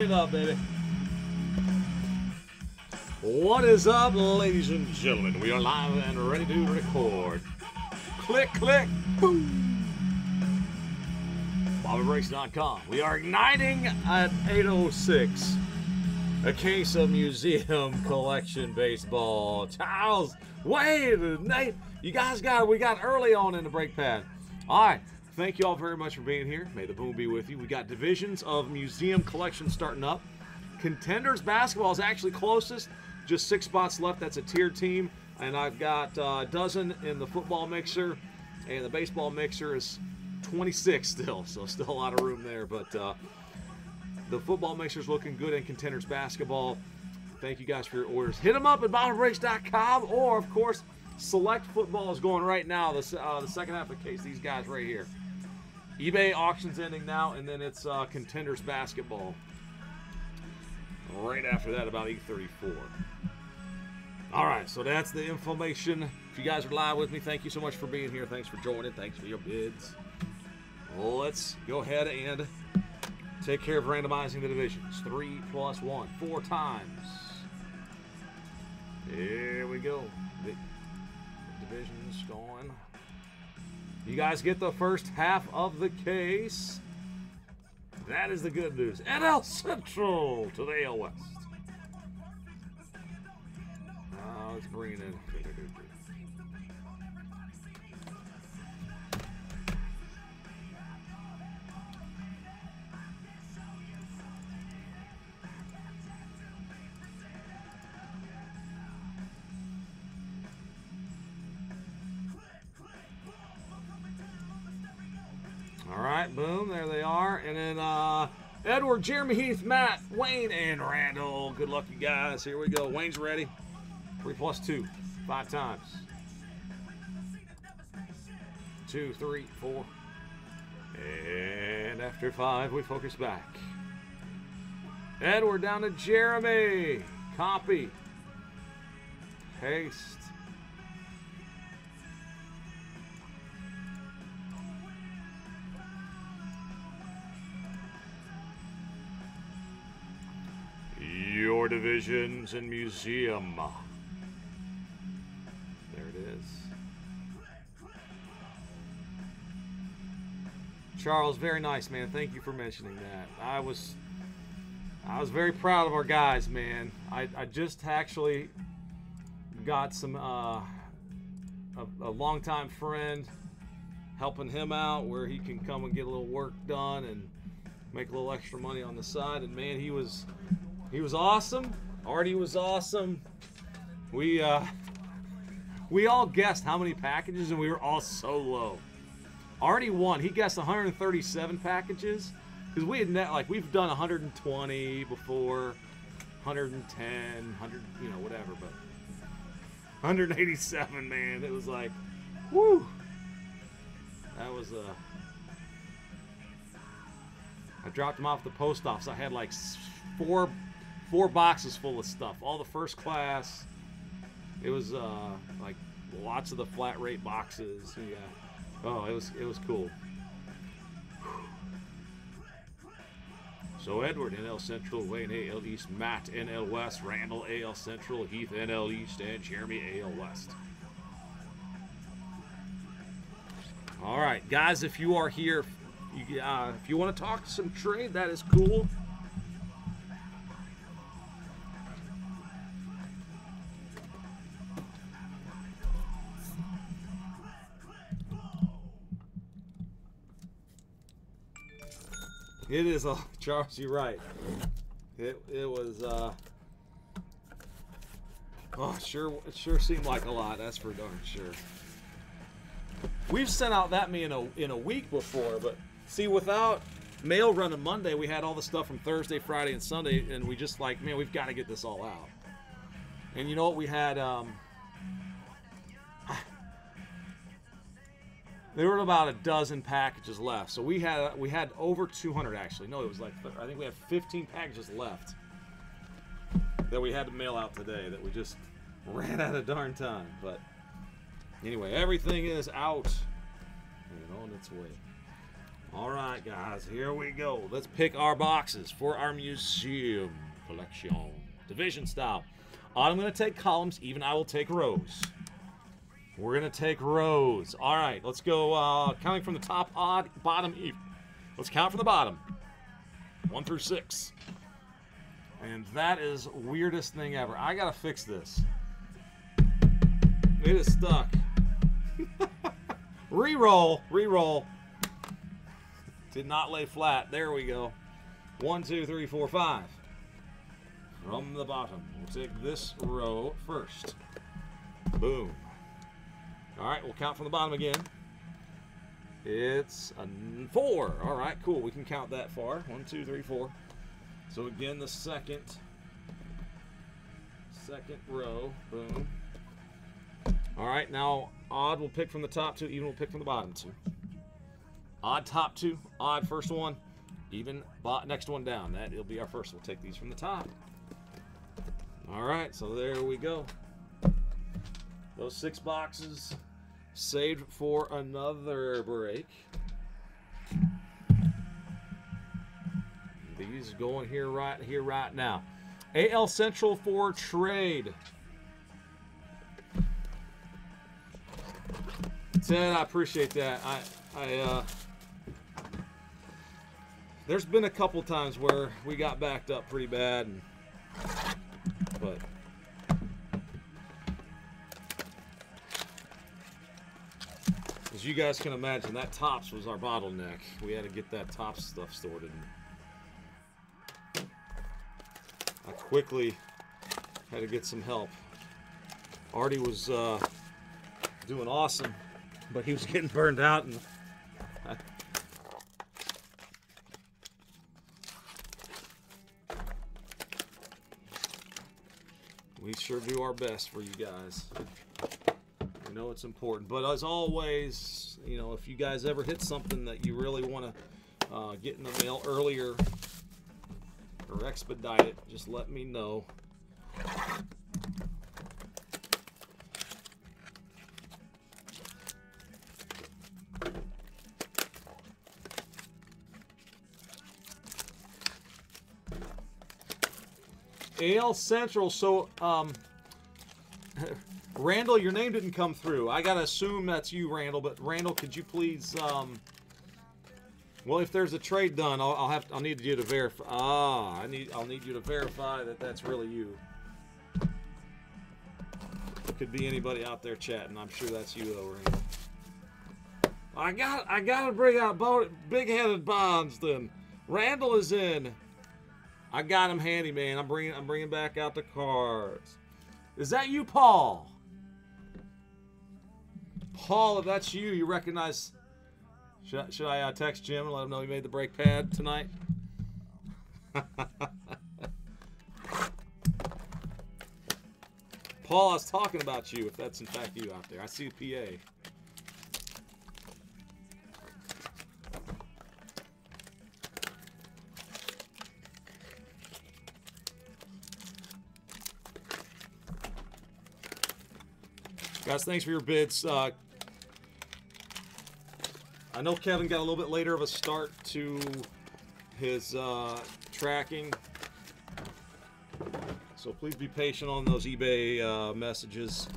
it up, baby. What is up, ladies and gentlemen? We are live and ready to record. Click, click, boom. BomberBreaks.com. We are igniting at 806. A case of museum collection baseball. Charles, Wade, Nate, you guys got we got early on in the break pad. All right. Thank you all very much for being here. May the boom be with you. We got divisions of museum collection starting up. Contenders basketball is actually closest. Just six spots left. That's a tier team. And I've got a dozen in the football mixer. And the baseball mixer is 26 still. So still a lot of room there. But uh, the football mixer is looking good in contenders basketball. Thank you guys for your orders. Hit them up at BomberBreaks.com or, of course, Select Football is going right now. The, uh, the second half of the case, these guys right here eBay auctions ending now, and then it's uh, contenders basketball. Right after that, about 8:34. All right, so that's the information. If you guys are live with me, thank you so much for being here. Thanks for joining. Thanks for your bids. Let's go ahead and take care of randomizing the divisions. Three plus one, four times. Here we go. The divisions going. You guys get the first half of the case. That is the good news. NL Central to the AL West. Uh, let's bring it in. Are. And then uh, Edward, Jeremy Heath, Matt, Wayne, and Randall. Good luck, you guys. Here we go. Wayne's ready. Three plus two, five times. Two, three, four. And after five, we focus back. Edward down to Jeremy. Copy. Paste. Divisions and museum. There it is. Charles, very nice, man. Thank you for mentioning that. I was I was very proud of our guys, man. I, I just actually got some uh, a, a longtime friend helping him out where he can come and get a little work done and make a little extra money on the side. And man, he was he was awesome. Artie was awesome. We uh, we all guessed how many packages, and we were all so low. Artie won. He guessed 137 packages because we had net like we've done 120 before, 110, 100, you know, whatever. But 187, man, it was like, whoo. That was uh. I dropped him off the post office. I had like four four boxes full of stuff. All the first class. It was uh, like lots of the flat rate boxes. Yeah. Oh, it was it was cool. So Edward NL Central, Wayne AL East, Matt NL West, Randall AL Central, Heath NL East, and Jeremy AL West. All right, guys, if you are here, you, uh, if you want to talk some trade, that is cool. It is a Charles. You're right. It it was. Uh, oh, sure. It sure seemed like a lot. That's for darn sure. We've sent out that many in a in a week before, but see, without mail running Monday, we had all the stuff from Thursday, Friday, and Sunday, and we just like, man, we've got to get this all out. And you know what? We had. Um, there were about a dozen packages left. So we had we had over 200 actually. No, it was like I think we had 15 packages left that we had to mail out today that we just ran out of darn time. But anyway, everything is out and on its way. All right, guys, here we go. Let's pick our boxes for our museum collection. Division style. I'm going to take columns, even I will take rows. We're going to take rows. All right, let's go uh, counting from the top odd, bottom even. Let's count from the bottom. One through six. And that is weirdest thing ever. I got to fix this. It is stuck. Reroll, reroll. Did not lay flat. There we go. One, two, three, four, five. From the bottom. We'll take this row first. Boom. All right, we'll count from the bottom again. It's a four. All right, cool. We can count that far. One, two, three, four. So again, the second, second row. Boom. All right, now odd will pick from the top two, even will pick from the bottom two. Odd top two, odd first one, even bot next one down. That it'll be our first. We'll take these from the top. All right, so there we go. Those six boxes saved for another break. These going here right here right now. AL Central for trade. Ted, I appreciate that. I, I, uh, there's been a couple times where we got backed up pretty bad, and, as you guys can imagine, that tops was our bottleneck. We had to get that top stuff sorted. I quickly had to get some help. Artie was uh, doing awesome but he was getting burned out and we sure do our best for you guys. Know it's important, but as always, you know, if you guys ever hit something that you really want to uh, get in the mail earlier or expedite it, just let me know. AL Central. So, um, Randall, your name didn't come through. I gotta assume that's you, Randall. But Randall, could you please, um, well, if there's a trade done, I'll, I'll have, I'll need you to verify. Ah, I need, I'll need you to verify that that's really you. Could be anybody out there chatting. I'm sure that's you, though, Randall. I got, I gotta bring out big-headed bonds. Then Randall is in. I got him handy, man. I'm bringing I'm bringing back out the cards. Is that you, Paul? Paul, if that's you, you recognize. Should, I, should I uh, text Jim and let him know he made the brake pad tonight? Paul, I was talking about you, if that's in fact you out there. I see PA. Guys, thanks for your bids. Uh, I know Kevin got a little bit later of a start to his uh, tracking. So please be patient on those eBay uh, messages.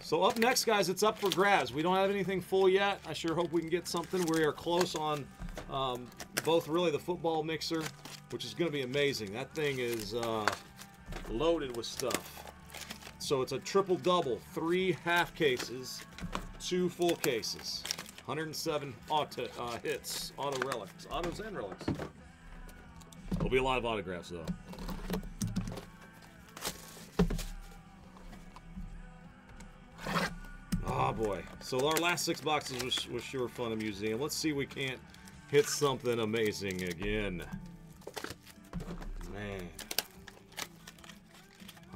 So up next, guys, it's up for grabs. We don't have anything full yet. I sure hope we can get something. We are close on um, both really the football mixer which is going to be amazing. That thing is uh, loaded with stuff. So it's a triple double, three half cases, two full cases, 107 auto uh, hits, auto relics, autos and relics. There'll be a lot of autographs though. Oh boy. So our last six boxes was, was sure fun a museum. Let's see we can't hit something amazing again.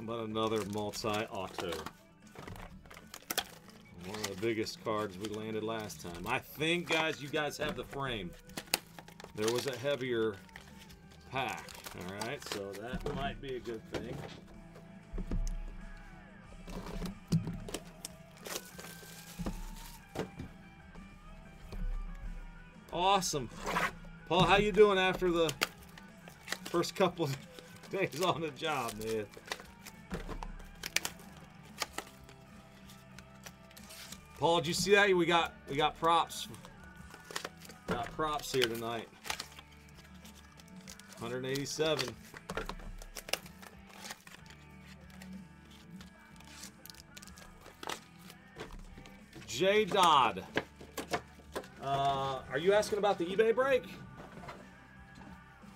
but another multi-auto. One of the biggest cards we landed last time. I think, guys, you guys have the frame. There was a heavier pack, all right? So that might be a good thing. Awesome. Paul, how you doing after the first couple days on the job, man? Paul, did you see that? We got we got props. Got props here tonight. 187. J Dodd. Uh, are you asking about the eBay break?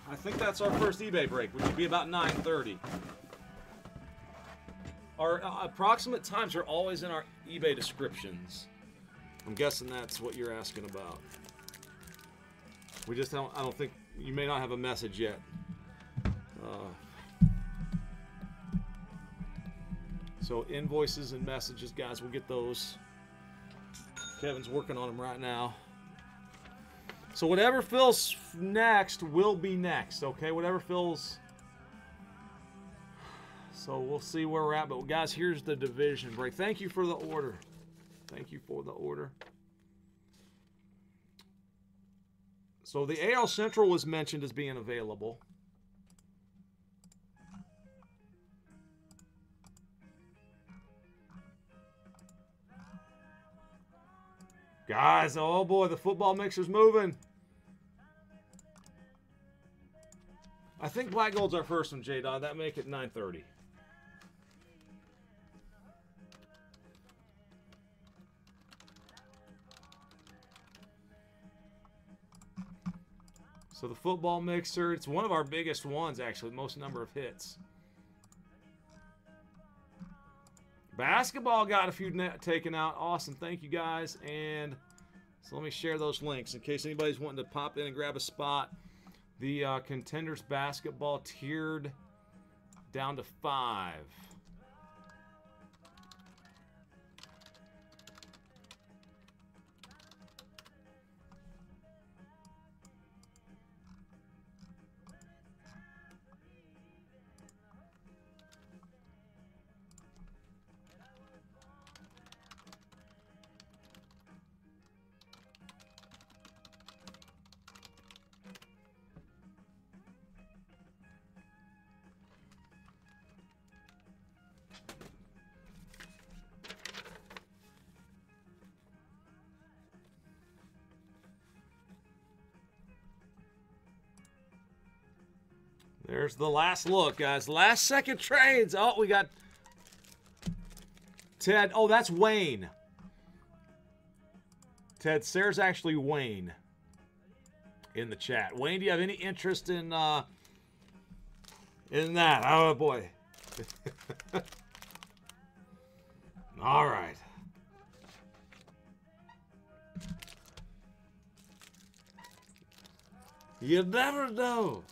I think that's our first eBay break, which would be about 9:30. Our uh, approximate times are always in our eBay descriptions. I'm guessing that's what you're asking about. We just don't. I don't think you may not have a message yet. Uh, so invoices and messages, guys, we'll get those. Kevin's working on them right now. So whatever fills next will be next, okay? Whatever fills. So we'll see where we're at. But guys, here's the division break. Thank you for the order. Thank you for the order. So the AL Central was mentioned as being available. Guys, oh boy, the football mixer's moving. I think Black Gold's our first one, J-Dog. That make it 930. So the football mixer, it's one of our biggest ones, actually, most number of hits. Basketball got a few net taken out. Awesome. Thank you guys. And so let me share those links in case anybody's wanting to pop in and grab a spot. The uh, contenders basketball tiered down to five. There's the last look, guys. Last second trades. Oh, we got Ted. Oh, that's Wayne. Ted, Sarah's actually Wayne in the chat. Wayne, do you have any interest in uh, in that? Oh boy. All right. You never know.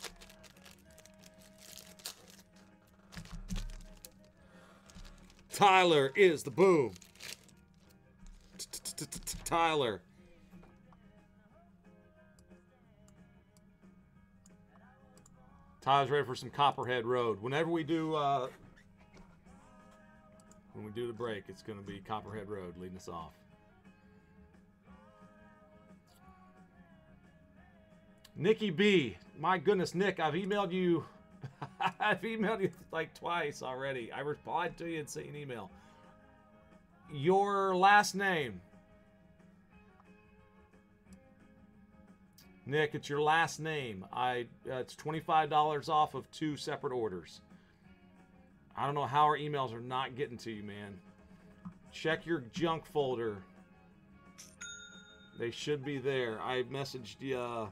Tyler is the boom. Tyler. Tyler's ready for some Copperhead Road. Whenever we do, uh, when we do the break, it's going to be Copperhead Road leading us off. Nikki B. My goodness, Nick, I've emailed you I've emailed you like twice already. I replied to you and sent an email. Your last name. Nick, it's your last name. I uh, it's $25 off of two separate orders. I don't know how our emails are not getting to you, man. Check your junk folder. They should be there. I messaged you uh,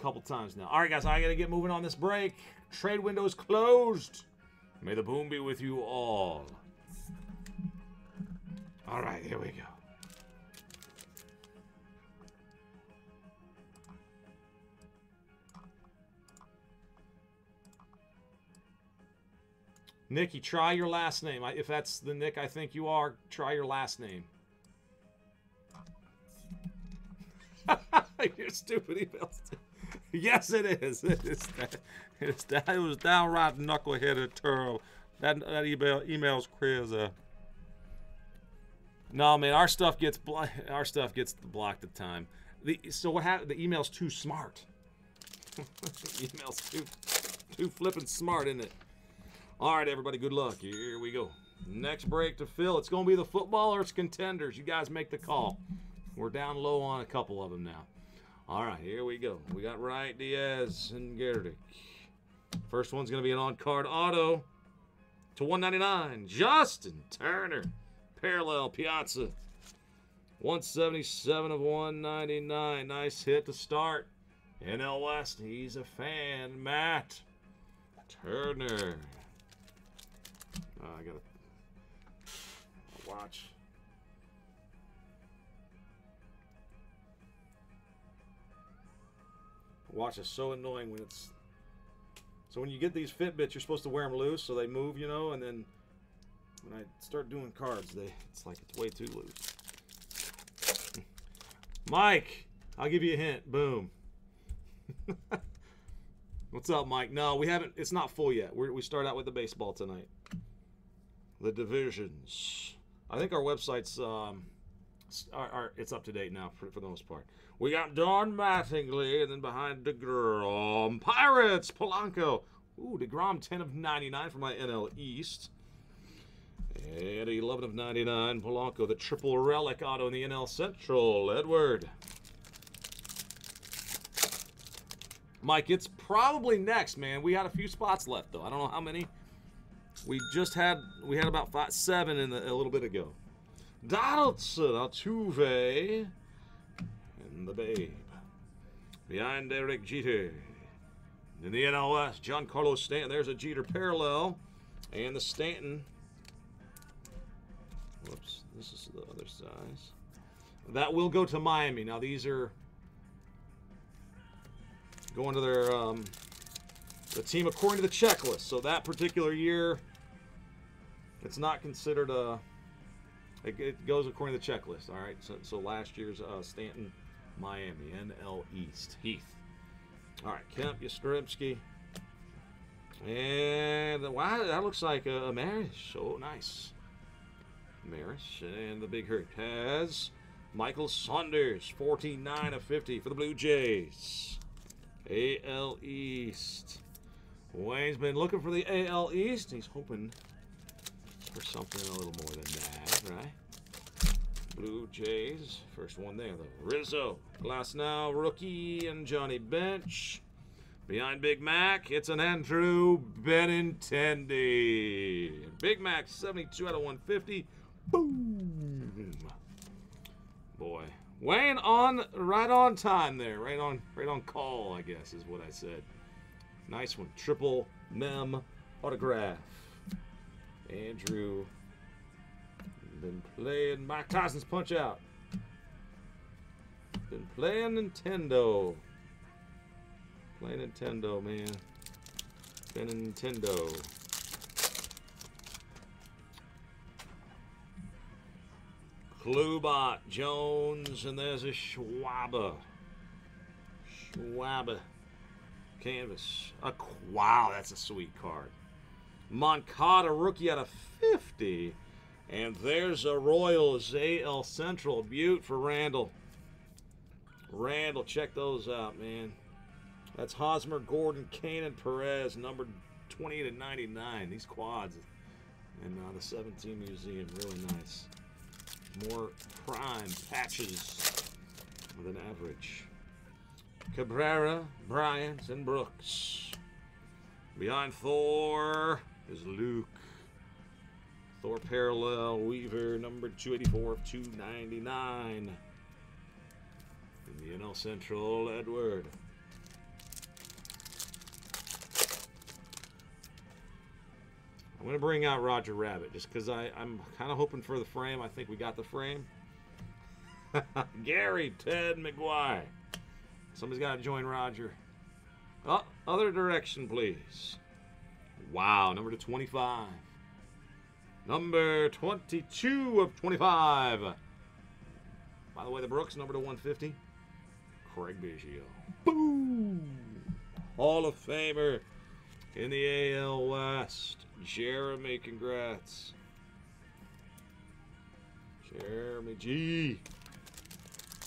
couple times now. All right, guys, I got to get moving on this break. Trade window is closed. May the boom be with you all. All right, here we go. Nikki, try your last name. If that's the Nick I think you are, try your last name. Your stupid emails. yes, it is. It is. It's that. It was downright knuckleheaded turtle. That that email emails crazy. No, man, our stuff gets our stuff gets blocked at the time. The so what happened? The email's too smart. email's too too flippin' smart, isn't it? All right, everybody. Good luck. Here we go. Next break to fill. It's gonna be the footballers contenders. You guys make the call. We're down low on a couple of them now. All right, here we go. We got Wright, Diaz, and Gerdick. First one's gonna be an on-card auto to 199. Justin Turner, parallel Piazza. 177 of 199. Nice hit to start. NL West, he's a fan. Matt Turner. Uh, I gotta watch. Watch is so annoying when it's. So when you get these Fitbits, you're supposed to wear them loose so they move, you know, and then when I start doing cards, they it's like it's way too loose. Mike, I'll give you a hint. Boom. What's up, Mike? No, we haven't. It's not full yet. We're, we start out with the baseball tonight. The divisions. I think our website's um, are, are, it's up to date now for, for the most part. We got Don Mattingly, and then behind DeGrom, Pirates, Polanco. Ooh, DeGrom, 10 of 99 for my NL East. And 11 of 99, Polanco, the triple relic auto in the NL Central, Edward. Mike, it's probably next, man. We had a few spots left, though. I don't know how many. We just had, we had about five, seven in the, a little bit ago. Donaldson, Altuve, the Babe. Behind Derek Jeter. In the NL West, Carlos Stanton. There's a Jeter parallel. And the Stanton. Whoops, this is the other size. That will go to Miami. Now, these are going to their um, the team according to the checklist. So that particular year, it's not considered a it, it, goes according to the checklist. All right. So, so last year's uh, Stanton, Miami, NL East, Heath. All right, Kemp, Yastrzemski. And wow, that looks like a, a Maris. Oh, nice. Maris. And the big hurt has Michael Saunders, 49 of 50 for the Blue Jays. AL East. Wayne's been looking for the AL East. He's hoping for something a little more than that, right? Blue Jays, first one there, though. Rizzo, Glasnow, rookie, and Johnny Bench. Behind Big Mac, it's an Andrew Benintendi. Big Mac, 72 out of 150. Boom. Boy. Wayne on right on time there. Right on right on call, I guess, is what I said. Nice one. Triple mem autograph. Andrew been playing Mike Tyson's Punch Out. Been playing Nintendo. Playing Nintendo, man. Been in Nintendo. Kluber, Jones, and there's a Schwarber. Schwarber canvas. A, wow, that's a sweet card. Moncada rookie out of 50. And there's a Royals AL Central Butte for Randall. Randall, check those out, man. That's Hosmer, Gordon, Cannon, Perez, numbered 28 and 99. These quads and uh, the 17 Museum, really nice. More prime patches with an average. Cabrera, Bryant, and Brooks. Behind Thor is Luke. Thor parallel Weaver, number 284 of 299. In the NL Central, Edward. I'm going to bring out Roger Rabbit just because I'm kind of hoping for the frame. I think we got the frame. Gary, Ted McGuire. Somebody's got to join Roger. Oh, other direction, please. Wow, number to 25. Number 22 of 25. By the way, the Brooks, number to 150. Craig Biggio. Boom! Hall of Famer in the AL West. Jeremy, congrats. Jeremy G.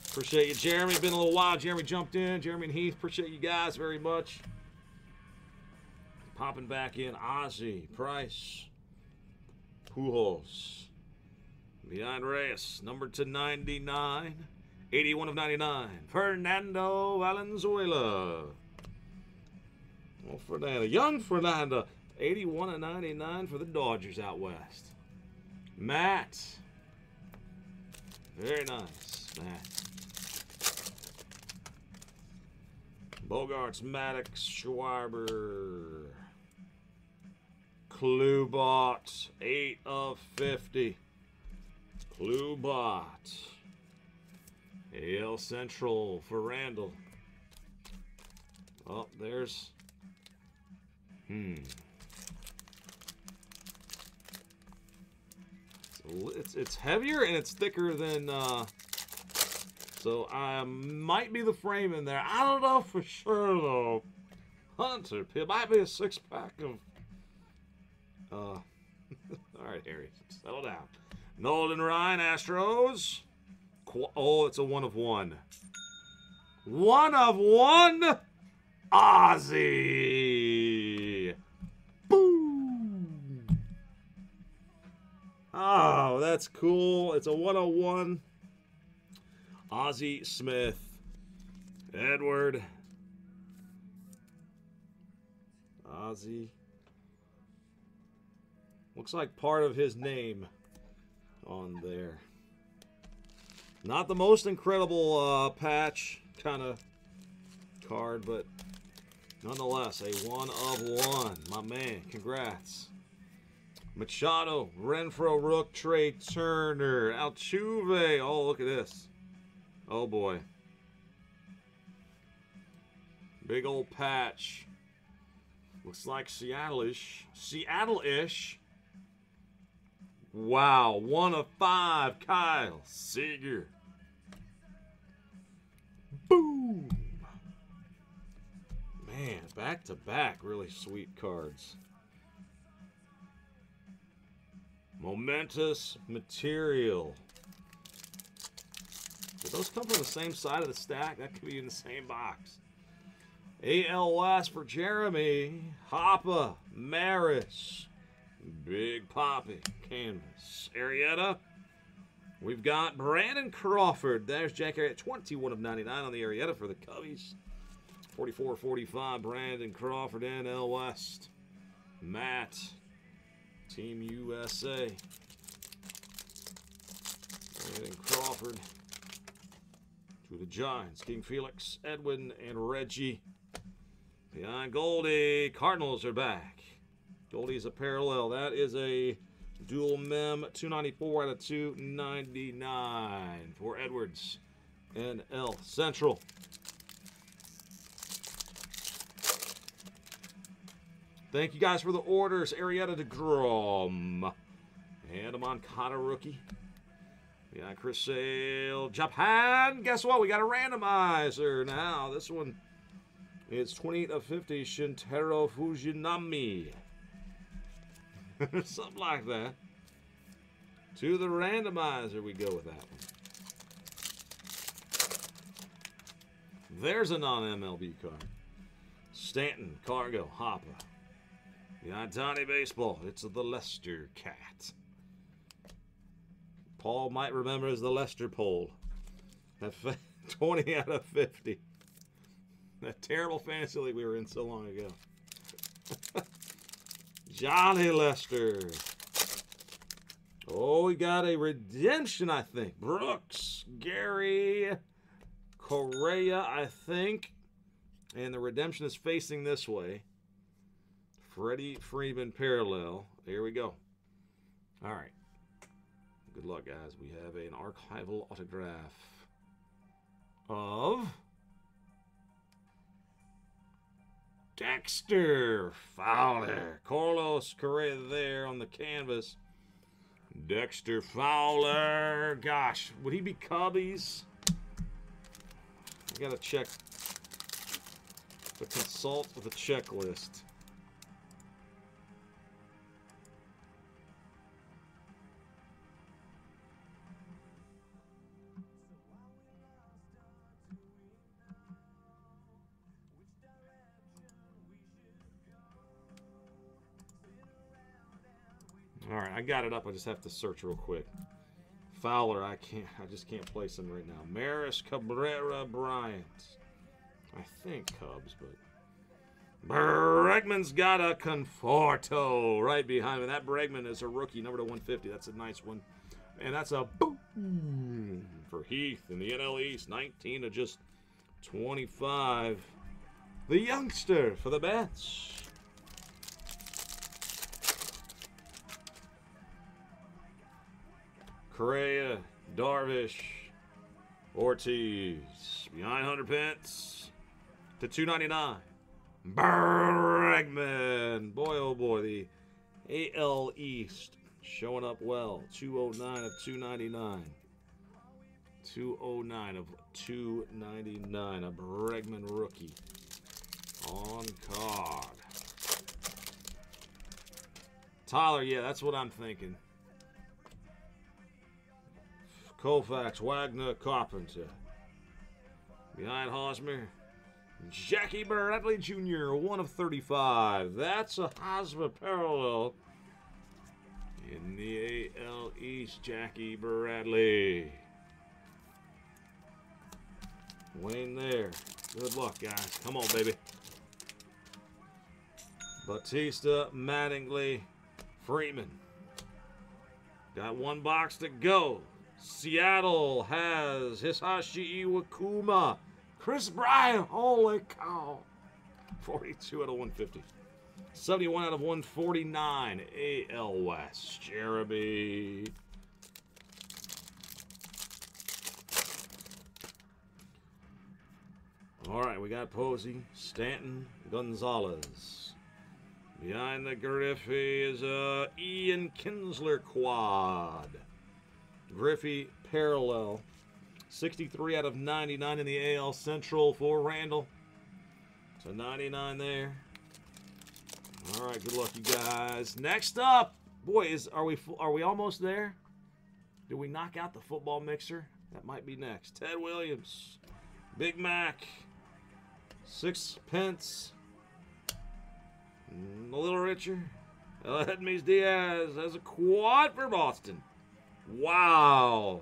Appreciate you, Jeremy. Been a little while. Jeremy jumped in. Jeremy and Heath, appreciate you guys very much. Popping back in Ozzy, Price, Pujols. Behind Reyes, number to 99. 81 of 99. Fernando Valenzuela. Oh, Fernando. Young Fernando. 81 of 99 for the Dodgers out west. Matt. Very nice, Matt. Bogaerts, Maddux, Schwarber. Kluber. 8 of 50. Kluber. AL Central for Randall. Oh, there's. Hmm. It's, it's heavier and it's thicker than. Uh, so I might be the frame in there. I don't know for sure though. Hunter, it might be a six pack of. Uh, all right, Harry, settle down. Nolan Ryan, Astros. Oh, it's a one of one. One of one. Ozzy. Boom. Oh, that's cool. It's a 101. Ozzy Smith. Edward. Ozzy. Looks like part of his name on there. Not the most incredible uh, patch kind of card, but nonetheless, a one of one. My man, congrats. Machado, Renfroe, Rook, Trea Turner, Altuve. Oh, look at this. Oh, boy. Big old patch. Looks like Seattle-ish. Seattle-ish. Wow, one of five, Kyle Seager. Boom. Man, back to back, really sweet cards. Momentous material. Did those come from the same side of the stack? That could be in the same box. AL West for Jeremy. Hoppa. Maris. Big Poppy. Canvas. Arrieta. We've got Brandon Crawford. There's Jack Arrieta, 21 of 99 on the Arrieta for the Cubbies. 44-45 Brandon Crawford NL West. Matt. Team USA. Brandon Crawford. To the Giants. King Felix, Edwin, and Reggie. Behind Goldie. Cardinals are back. Goldie's a parallel. That is a dual mem 294 out of 299 for Edwards NL Central. Thank you guys for the orders. Arrieta DeGrom. And a Moncada rookie. We got Chris Sale. Japan. Guess what? We got a randomizer now. This one is 28 of 50. Shintaro Fujinami. Something like that. To the randomizer we go with that one. There's a non-MLB card. Stanton, Cargo, Hopper. Behind Tiny Baseball, it's the Lester Cat. Paul might remember as the Lester Pole. 20 out of 50. That terrible fantasy league we were in so long ago. Johnny Lester. Oh, we got a redemption, I think. Brooks, Gary, Correa, I think. And the redemption is facing this way. Freddie Freeman parallel. Here we go. All right. Good luck, guys. We have an archival autograph of Dexter Fowler. Carlos Correa there on the canvas. Dexter Fowler. Gosh, would he be Cubbies? I gotta check the consult with a checklist. I got it up. I just have to search real quick. Fowler, I can't. I just can't place him right now. Maris Cabrera Bryant. I think Cubs, but Bregman's got a Conforto right behind him. That Bregman is a rookie, number to 150. That's a nice one. And that's a boom for Heath in the NL East. 19 to just 25. The youngster for the Mets. Correa, Darvish, Ortiz. Behind 100 pence to 299. Bregman. Boy, oh boy, the AL East showing up well. 209 of 299. 209 of 299. A Bregman rookie on card. Tyler, yeah, that's what I'm thinking. Koufax, Wagner, Carpenter. Behind Hosmer, Jackie Bradley Jr., 1 of 35. That's a Hosmer parallel. In the AL East, Jackie Bradley. Wayne there. Good luck, guys. Come on, baby. Bautista, Mattingly, Freeman. Got one box to go. Seattle has Hisashi Iwakuma. Kris Bryant, holy cow. 42 out of 150. 71 out of 149. AL West. Jeremy. All right, we got Posey, Stanton, Gonzalez. Behind the Griffey is a Ian Kinsler quad. Griffey parallel. 63 out of 99 in the AL Central for Randall. So 99 there. All right, good luck, you guys. Next up, boys, are we are we almost there? Do we knock out the football mixer? That might be next. Ted Williams, Big Mac, Sixpence, mm, a little richer. Edmes Diaz has a quad for Boston. Wow.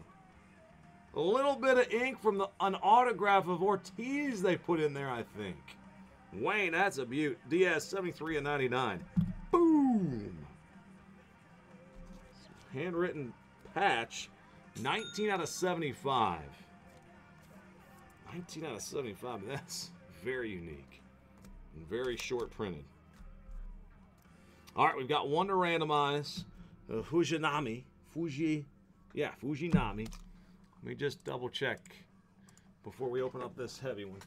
A little bit of ink from the, an autograph of Ortiz they put in there, I think. Wayne, that's a beaut. DS 73 and 99. Boom. Handwritten patch, 19 out of 75. 19 out of 75. That's very unique and very short printed. All right, we've got one to randomize. Uh, Fujinami. Fuji. Yeah, Fujinami. Let me just double check before we open up this heavy one.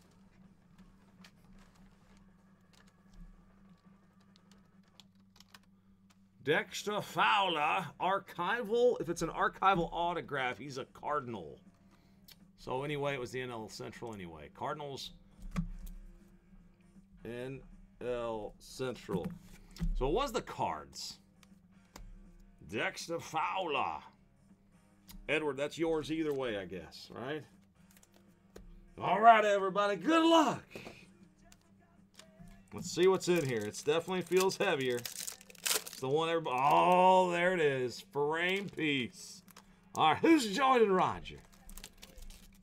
Dexter Fowler, archival. If it's an archival autograph, he's a Cardinal. So anyway, it was the NL Central anyway. Cardinals, NL Central. So it was the Cards. Dexter Fowler. Edward, that's yours either way, I guess, right? All right, everybody, good luck. Let's see what's in here. It definitely feels heavier. It's the one everybody. Oh, there it is. Frame piece. All right, who's joining Roger?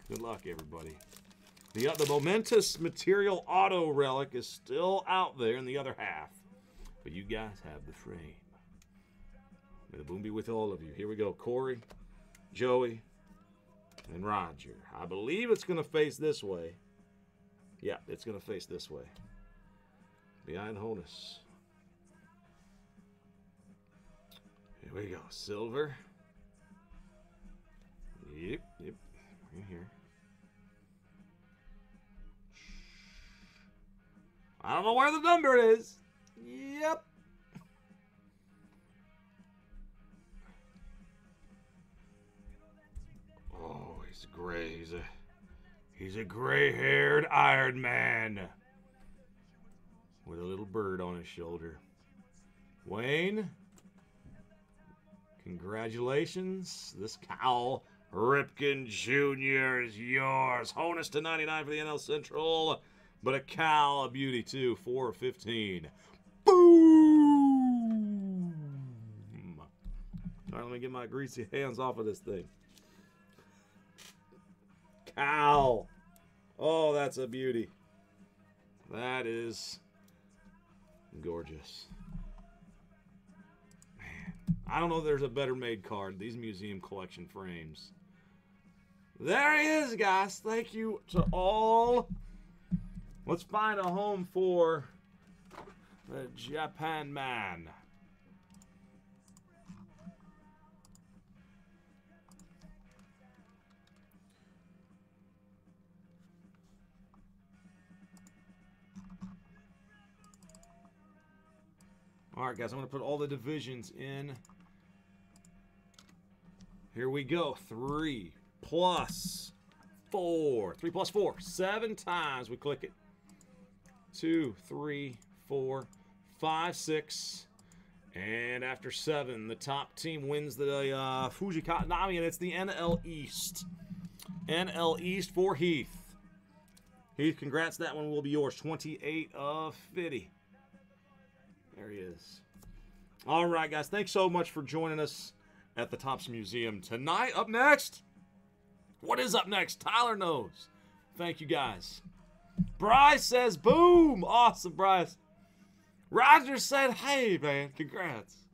Good luck, everybody. The, uh, the momentous material auto relic is still out there in the other half. But you guys have the frame. May the boom be with all of you. Here we go. Corey, Joey, and Roger. I believe it's going to face this way. Yeah, it's going to face this way. Behind Honus. Here we go. Silver. Yep, yep. Right here. I don't know where the number is. Yep. He's gray. He's a he's a gray-haired Iron Man with a little bird on his shoulder. Wayne, congratulations. This Cal Ripken Jr. is yours. Honus to 99 for the NL Central, but a Cal, a beauty too, 4 of 15. Boom! All right, let me get my greasy hands off of this thing. Cow. Oh, that's a beauty. That is gorgeous. Man, I don't know if there's a better made card. These museum collection frames. There he is, guys. Thank you to all. Let's find a home for the Japan man. All right, guys, I'm going to put all the divisions in. Here we go. Three plus four. Three plus four. Seven times we click it. Two, three, four, five, six. And after seven, the top team wins the uh, Fuji Katnami, and it's the NL East. NL East for Heath. Heath, congrats. That one will be yours. 28 of 50. There he is. All right, guys. Thanks so much for joining us at the Topps Museum tonight. Up next, what is up next? Tyler knows. Thank you, guys. Bryce says, boom. Awesome, Bryce. Roger said, hey, man, congrats.